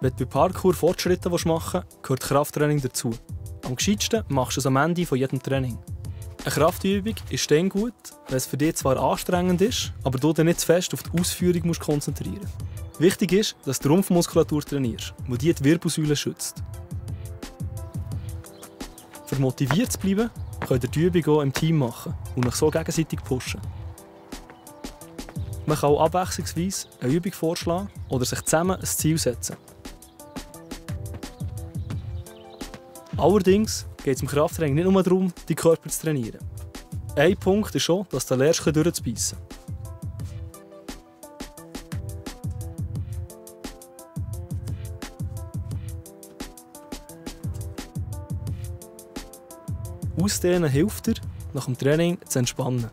Wenn du bei Parkour Fortschritte machen willst, gehört Krafttraining dazu. Am gescheitsten machst du es am Ende von jedem Training. Eine Kraftübung ist dann gut, wenn es für dich zwar anstrengend ist, aber du dich nicht zu fest auf die Ausführung musst konzentrieren musst. Wichtig ist, dass du die Rumpfmuskulatur trainierst, weil die die Wirbelsäule schützt. Um motiviert zu bleiben, könnt ihr die Übung auch im Team machen und euch so gegenseitig pushen. Man kann auch abwechslungsweise eine Übung vorschlagen oder sich zusammen ein Ziel setzen. Allerdings geht es im Krafttraining nicht nur darum, die Körper zu trainieren. Ein Punkt ist schon, dass du lernst, durchzubeissen. Ausdehnen hilft dir, nach dem Training zu entspannen.